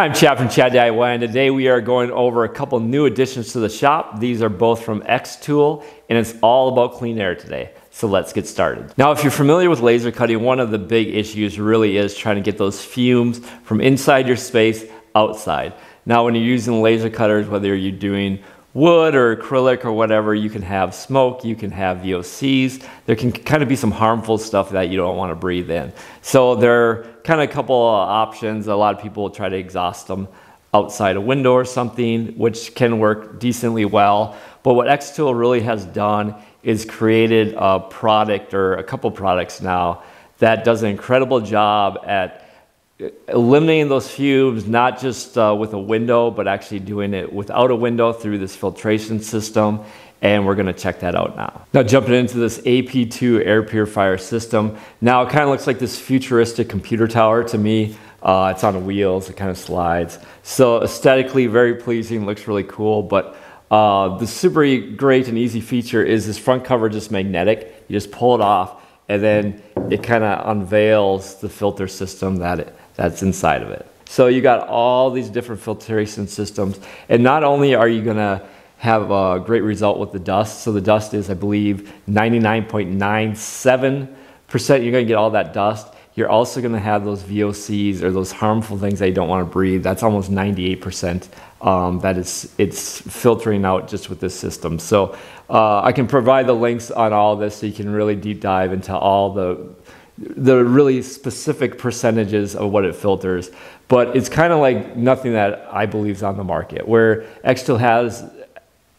I'm from Chad DIY, and today we are going over a couple new additions to the shop. These are both from Xtool, and it's all about clean air today. So let's get started. Now, if you're familiar with laser cutting, one of the big issues really is trying to get those fumes from inside your space outside. Now, when you're using laser cutters, whether you're doing wood or acrylic or whatever, you can have smoke, you can have VOCs. There can kind of be some harmful stuff that you don't want to breathe in. So there are kind of a couple of options. A lot of people try to exhaust them outside a window or something, which can work decently well. But what Xtool really has done is created a product or a couple products now that does an incredible job at eliminating those fumes, not just uh, with a window, but actually doing it without a window through this filtration system. And we're gonna check that out now. Now jumping into this AP2 air purifier system. Now it kind of looks like this futuristic computer tower to me. Uh, it's on wheels, it kind of slides. So aesthetically very pleasing, looks really cool. But uh, the super great and easy feature is this front cover just magnetic. You just pull it off and then it kind of unveils the filter system that it, that's inside of it. So you got all these different filtration systems, and not only are you gonna have a great result with the dust, so the dust is, I believe, 99.97%, you're gonna get all that dust. You're also gonna have those VOCs or those harmful things that you don't wanna breathe. That's almost 98% um, that is, it's filtering out just with this system. So uh, I can provide the links on all this so you can really deep dive into all the the really specific percentages of what it filters. But it's kind of like nothing that I believe is on the market. Where Xtool has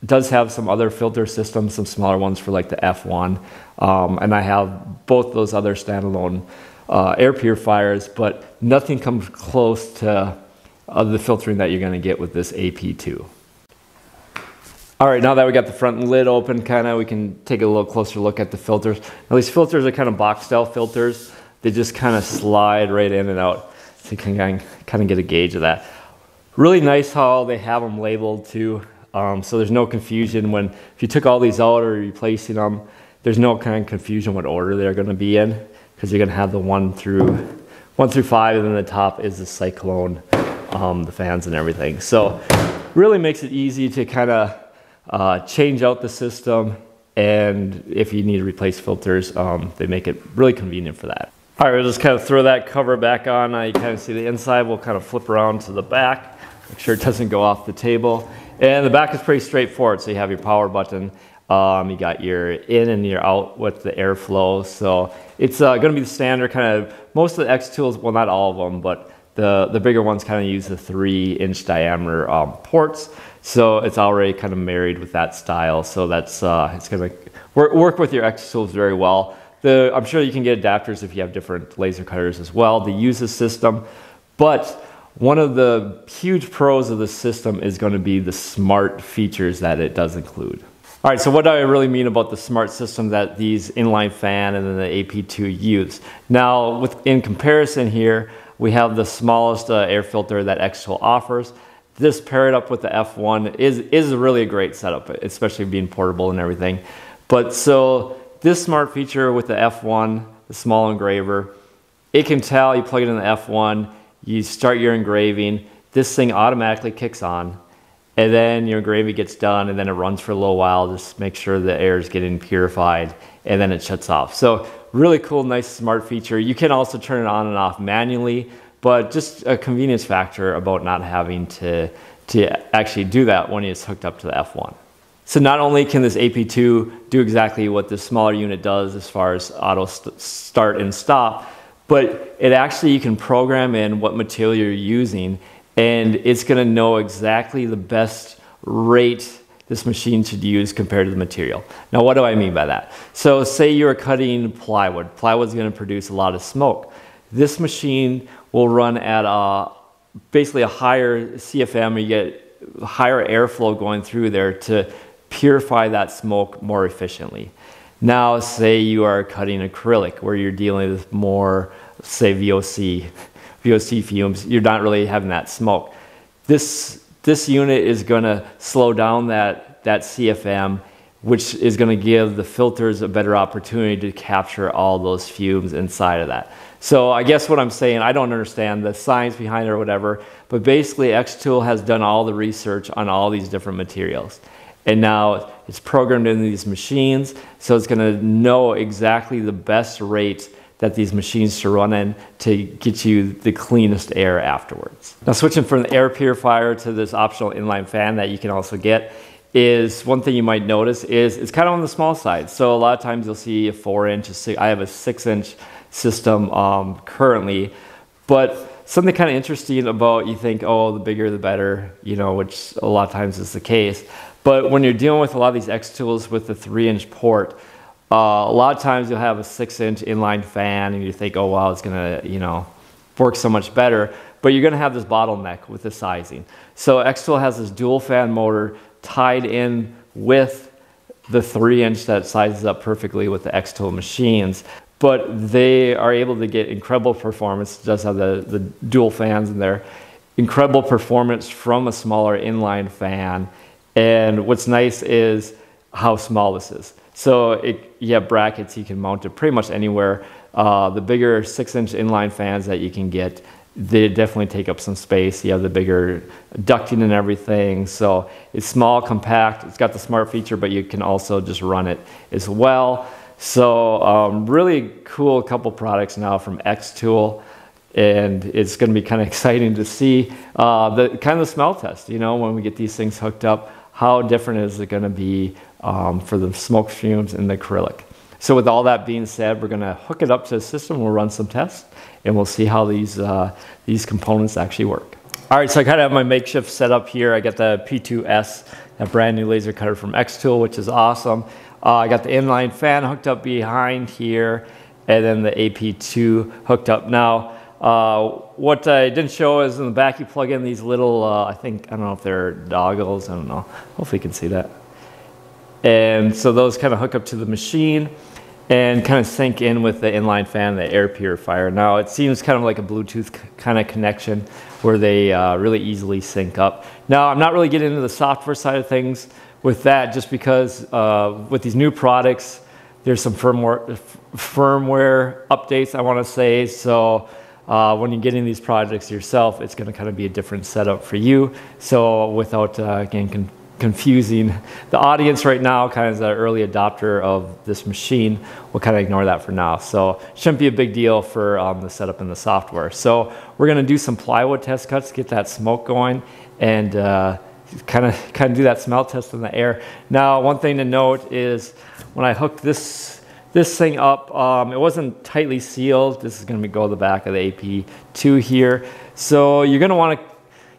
does have some other filter systems, some smaller ones for like the F1, um, and I have both those other standalone uh, air purifiers, but nothing comes close to uh, the filtering that you're going to get with this AP2. All right, now that we got the front lid open, kind of, we can take a little closer look at the filters. Now these filters are kind of box style filters. They just kind of slide right in and out. So you can kind of get a gauge of that. Really nice how they have them labeled too. Um, so there's no confusion when, if you took all these out or replacing them, there's no kind of confusion what order they're to be in because you're to have the one through, one through five and then the top is the cyclone, um, the fans and everything. So really makes it easy to kind of uh, change out the system, and if you need to replace filters, um, they make it really convenient for that. All right, we'll just kind of throw that cover back on. Now you kind of see the inside. We'll kind of flip around to the back, make sure it doesn't go off the table. And the back is pretty straightforward. So you have your power button. Um, you got your in and your out with the airflow. So it's uh, going to be the standard kind of, most of the X tools. well, not all of them, but the, the bigger ones kind of use the three inch diameter um, ports. So it's already kind of married with that style. So that's uh, it's going to work, work with your Xtools very well. The, I'm sure you can get adapters if you have different laser cutters as well to use the system. But one of the huge pros of the system is going to be the smart features that it does include. All right, so what do I really mean about the smart system that these inline fan and then the AP2 use? Now, with, in comparison here, we have the smallest uh, air filter that Xtool offers this paired up with the F1 is, is really a great setup, especially being portable and everything. But so this smart feature with the F1, the small engraver, it can tell you plug it in the F1, you start your engraving, this thing automatically kicks on, and then your engraving gets done, and then it runs for a little while, just make sure the air is getting purified, and then it shuts off. So really cool, nice smart feature. You can also turn it on and off manually, but just a convenience factor about not having to, to actually do that when it's hooked up to the F1. So not only can this AP2 do exactly what the smaller unit does as far as auto st start and stop, but it actually you can program in what material you're using and it's going to know exactly the best rate this machine should use compared to the material. Now what do I mean by that? So say you're cutting plywood. Plywood is going to produce a lot of smoke. This machine will run at a, basically a higher CFM, you get higher airflow going through there to purify that smoke more efficiently. Now, say you are cutting acrylic where you're dealing with more, say, VOC, VOC fumes, you're not really having that smoke. This, this unit is going to slow down that, that CFM, which is going to give the filters a better opportunity to capture all those fumes inside of that. So I guess what I'm saying, I don't understand the science behind it or whatever, but basically Xtool has done all the research on all these different materials. And now it's programmed into these machines, so it's gonna know exactly the best rate that these machines should run in to get you the cleanest air afterwards. Now switching from the air purifier to this optional inline fan that you can also get is one thing you might notice is it's kind of on the small side. So a lot of times you'll see a four inch, I have a six inch system um, currently, but something kind of interesting about you think, oh, the bigger the better, you know, which a lot of times is the case. But when you're dealing with a lot of these X tools with the three inch port, uh, a lot of times you'll have a six inch inline fan and you think, oh, wow, it's gonna, you know, work so much better. But you're gonna have this bottleneck with the sizing. So Xtool has this dual fan motor tied in with the three inch that sizes up perfectly with the Xtool machines. But they are able to get incredible performance. It does have the, the dual fans in there. Incredible performance from a smaller inline fan. And what's nice is how small this is. So it, you have brackets, you can mount it pretty much anywhere. Uh, the bigger six inch inline fans that you can get they definitely take up some space. You have the bigger ducting and everything. So it's small, compact. It's got the smart feature, but you can also just run it as well. So um, really cool couple products now from Xtool. And it's going to be kind of exciting to see uh, the kind of the smell test. You know, when we get these things hooked up, how different is it going to be um, for the smoke fumes and the acrylic? So with all that being said, we're going to hook it up to the system. We'll run some tests and we'll see how these, uh, these components actually work. All right, so I kind of have my makeshift setup here. I got the P2S, a brand new laser cutter from Xtool, which is awesome. Uh, I got the inline fan hooked up behind here, and then the AP2 hooked up. Now, uh, what I didn't show is in the back you plug in these little, uh, I think, I don't know if they're dongles, I don't know. Hopefully you can see that. And so those kind of hook up to the machine and kind of sync in with the inline fan, the air purifier. Now it seems kind of like a Bluetooth kind of connection where they uh, really easily sync up. Now I'm not really getting into the software side of things with that just because uh, with these new products, there's some firmware, firmware updates I want to say. So uh, when you're getting these projects yourself, it's going to kind of be a different setup for you. So without, uh, again, confusing the audience right now, kind of the early adopter of this machine, we'll kind of ignore that for now. So shouldn't be a big deal for um, the setup in the software. So we're going to do some plywood test cuts, get that smoke going, and kind of kind of do that smell test in the air. Now, one thing to note is when I hooked this this thing up, um, it wasn't tightly sealed. This is to go to the back of the AP2 here. So you're want to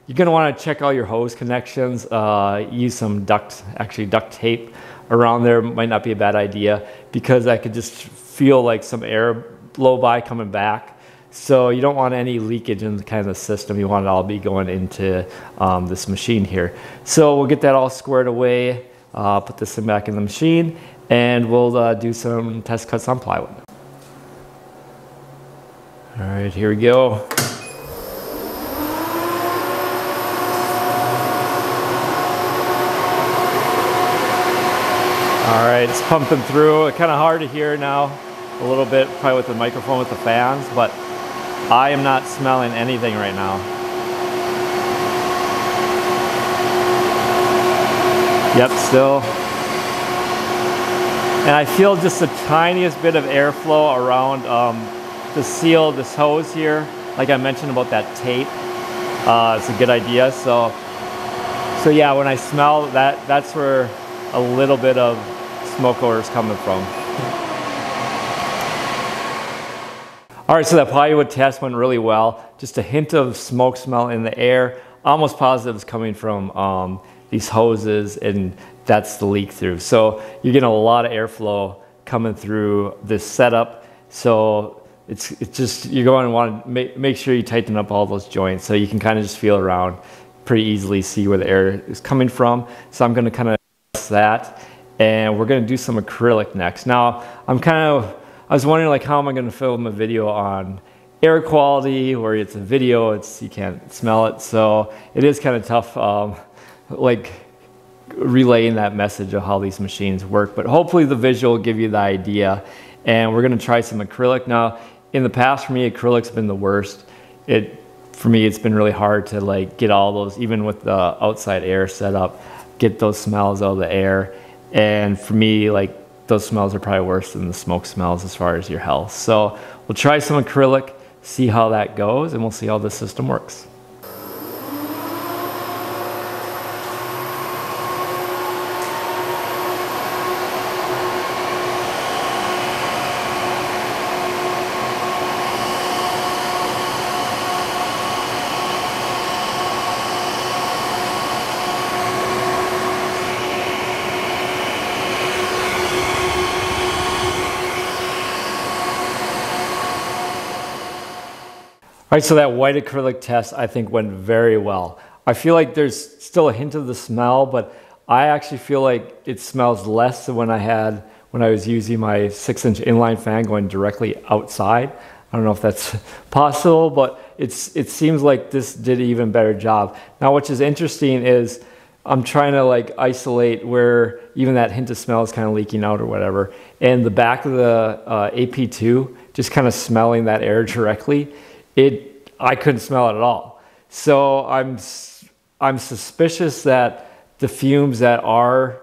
you're want to check all your hose connections. Uh, use some duct, actually duct tape around there might not be a bad idea because I could just feel like some air blow by coming back. So you don't want any leakage in the kind of the system. You want it all to be going into um, this machine here. So we'll get that all squared away, uh, put this thing back in the machine, and we'll uh, do some test cuts on plywood. All right, here we go. All right, it's pumping through. It's kind of hard to hear now a little bit, probably with the microphone with the fans, but I am not smelling anything right now. Yep, still. And I feel just the tiniest bit of airflow around um, the seal, this hose here. Like I mentioned about that tape, uh, it's a good idea. So, so yeah, when I smell that, that's where a little bit of smoke odor is coming from. All right, so that plywood test went really well. Just a hint of smoke smell in the air. Almost positive it's coming from um, these hoses and that's the leak through. So you're getting a lot of airflow coming through this setup. So it's, it's just, you're going to want to make, make sure you tighten up all those joints so you can kind of just feel around pretty easily, see where the air is coming from. So I'm going to kind of that and we're gonna do some acrylic next. Now, I'm kind of, I was wondering like how am I gonna film a video on air quality where it's a video, it's you can't smell it, so it is kind of tough um, like relaying that message of how these machines work, but hopefully the visual will give you the idea. And we're gonna try some acrylic. Now, in the past for me, acrylic's been the worst. It for me, it's been really hard to like get all those, even with the outside air set up, get those smells out of the air. And for me, like those smells are probably worse than the smoke smells as far as your health. So we'll try some acrylic, see how that goes, and we'll see how the system works. Right, so that white acrylic test I think went very well. I feel like there's still a hint of the smell, but I actually feel like it smells less than when I had when I was using my six inch inline fan going directly outside. I don't know if that's possible, but it's it seems like this did an even better job. Now, which is interesting is I'm trying to like isolate where even that hint of smell is kind of leaking out or whatever, and the back of the uh, AP2 just kind of smelling that air directly it I couldn't smell it at all. So I'm I'm suspicious that the fumes that are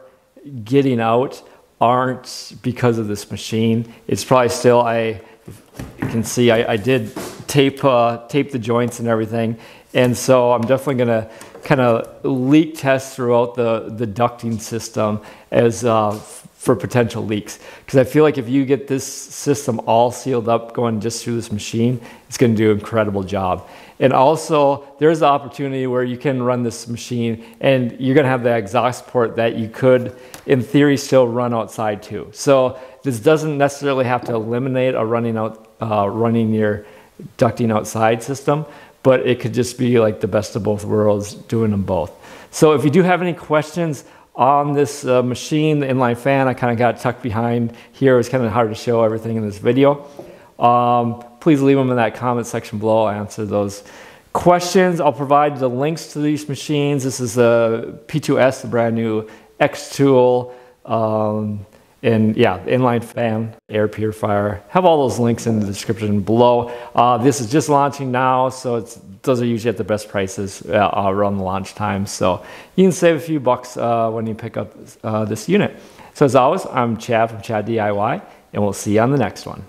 getting out aren't because of this machine. It's probably still I you can see I, I did tape uh, tape the joints and everything, and so I'm definitely gonna kind of leak test throughout the the ducting system as uh, for potential leaks. Because I feel like if you get this system all sealed up going just through this machine, it's going to do an incredible job. And also, there's the opportunity where you can run this machine and you're going to have the exhaust port that you could, in theory, still run outside too. So this doesn't necessarily have to eliminate a running out, uh, running your ducting outside system, but it could just be like the best of both worlds doing them both. So if you do have any questions, on this uh, machine, the inline fan, I kind of got tucked behind here. It was kind of hard to show everything in this video. Um, please leave them in that comment section below. I'll answer those questions. I'll provide the links to these machines. This is the P2S, the brand new X tool. Um, and yeah, inline fan, air purifier. Have all those links in the description below. Uh, this is just launching now, so those are usually at the best prices uh, around the launch time. So you can save a few bucks uh, when you pick up uh, this unit. So as always, I'm Chad from Chad DIY, and we'll see you on the next one.